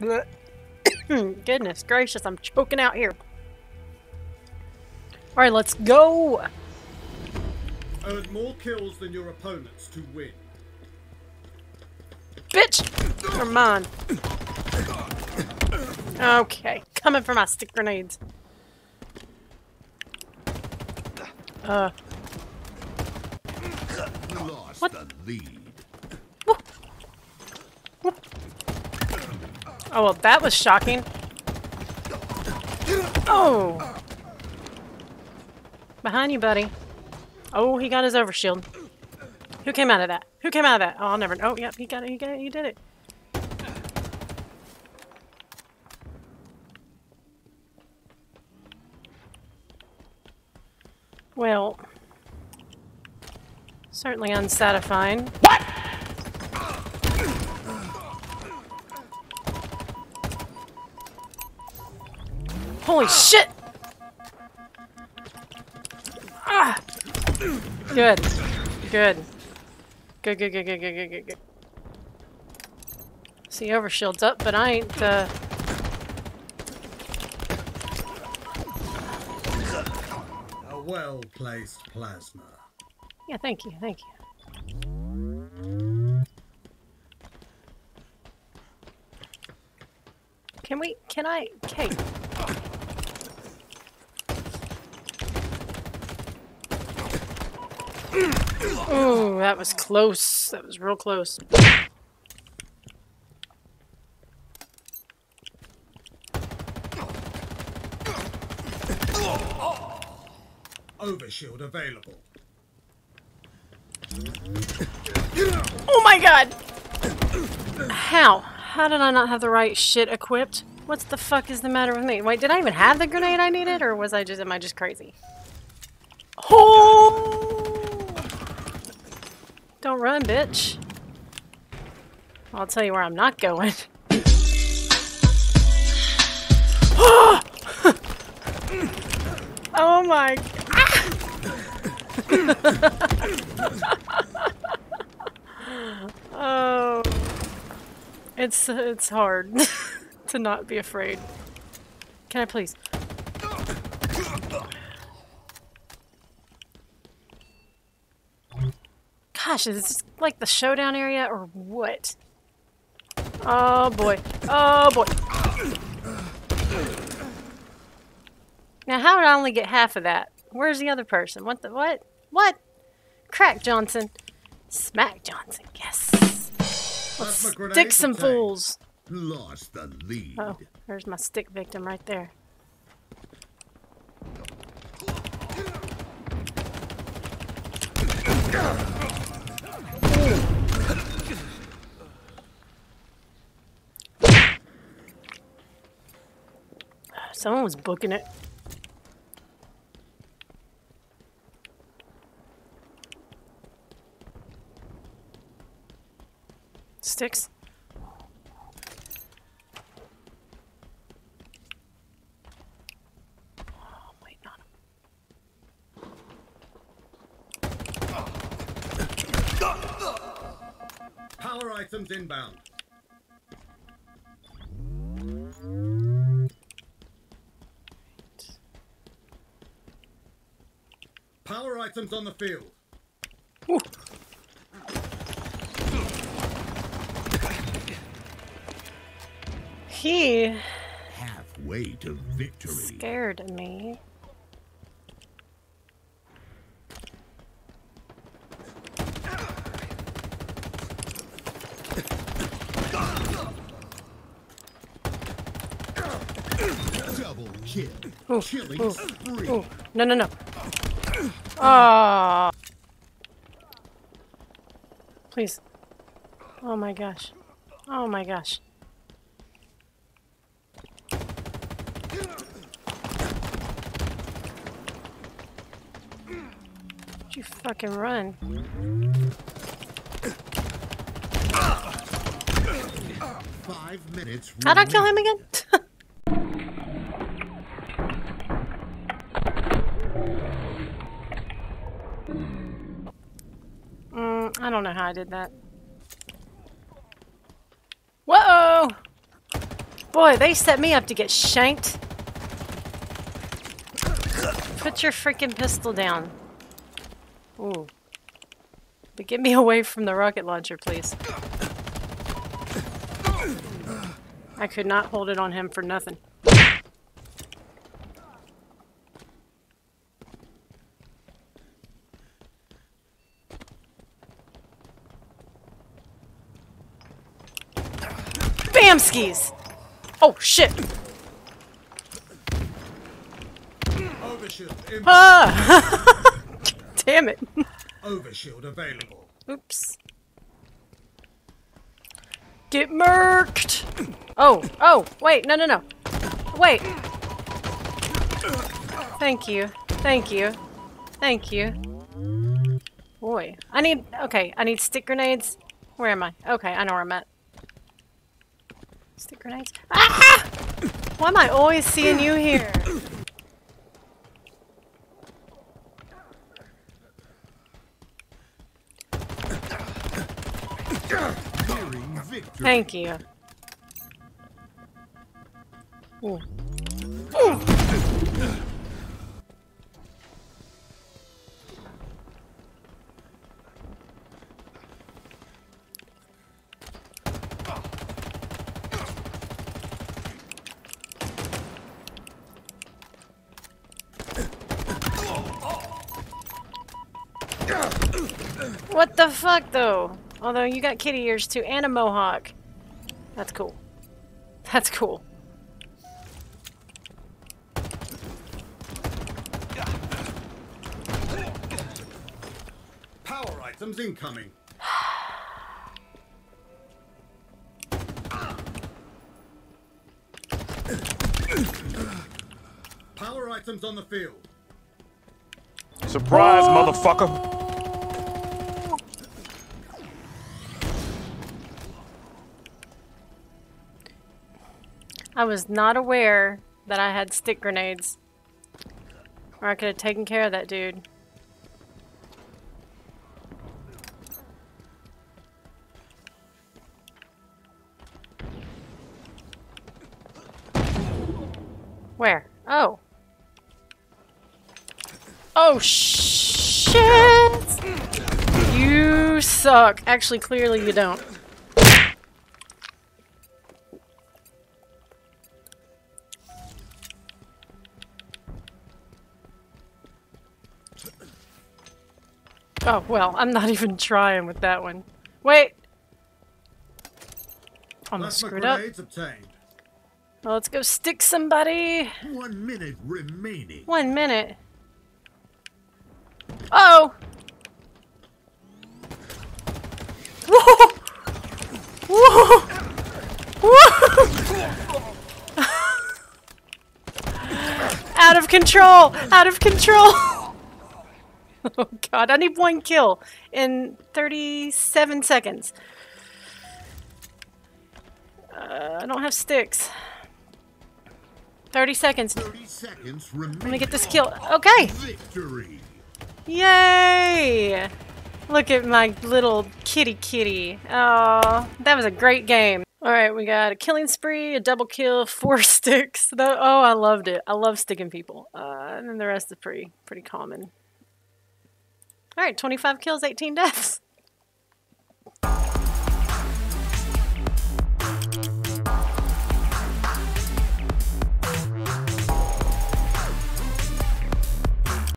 Goodness gracious, I'm choking out here. Alright, let's go! Earn more kills than your opponents to win. Bitch! Come on. Okay, coming for my stick grenades. Uh. Lost What? the lead. Oh, well, that was shocking. Oh! Behind you, buddy. Oh, he got his overshield. Who came out of that? Who came out of that? Oh, I'll never. Oh, yep, he got it. He got it. He did it. Well, certainly unsatisfying. What? Holy shit! Ah! Good. Good. Good, good, good, good, good, good, good, good. See, overshield's up, but I ain't, uh... A well-placed plasma. Yeah, thank you, thank you. Can we, can I, Kate? Ooh, that was close. That was real close. Overshield available. Oh my god! How? How did I not have the right shit equipped? What's the fuck is the matter with me? Wait, did I even have the grenade I needed, or was I just, am I just crazy? Don't run, bitch. I'll tell you where I'm not going. oh my... Oh, it's it's hard to not be afraid. Can I please? Gosh, is this like the showdown area or what? Oh boy. Oh boy. Now, how did I only get half of that? Where's the other person? What the what? What? Crack Johnson. Smack Johnson. Yes. Let's stick some fools. Lost the lead. Oh, there's my stick victim right there. Someone was booking it. Sticks? Power items inbound. Power items on the field. He Halfway to victory. scared me. Double kill. Ooh, Killing ooh, ooh. No, no, no. Oh. Please. Oh my gosh. Oh my gosh. Would you fucking run? Five minutes. How'd I kill him again? I don't know how I did that. Whoa! Boy, they set me up to get shanked. Put your freaking pistol down. Ooh. But get me away from the rocket launcher, please. I could not hold it on him for nothing. Bam skis! Oh shit! Overshield. Ah! Damn it. Overshield available. Oops. Get murked! Oh, oh, wait, no, no, no. Wait. Thank you. Thank you. Thank you. Boy. I need, okay, I need stick grenades. Where am I? Okay, I know where I'm at. Stick grenades. Ah! Why am I always seeing you here? Thank you. Ooh. What the fuck, though? Although you got kitty ears too, and a mohawk. That's cool. That's cool. Power items incoming. Power items on the field. Surprise, oh. motherfucker. I was not aware that I had stick grenades. Or I could have taken care of that dude. Where? Oh. Oh, shit! You suck. Actually, clearly you don't. Oh, well, I'm not even trying with that one. Wait! I'm Plasma screwed up. obtained. Well, let's go stick somebody. One minute remaining. One minute. Oh! Whoa! Whoa! Whoa! Out of control! Out of control! oh god, I need one kill in 37 seconds. Uh, I don't have sticks. 30 seconds. 30 seconds. Let me get this kill. Okay! Victory. Yay! Look at my little kitty kitty. Oh, that was a great game. Alright, we got a killing spree, a double kill, four sticks. Oh, I loved it. I love sticking people. Uh, and then the rest is pretty, pretty common. Alright, 25 kills, 18 deaths.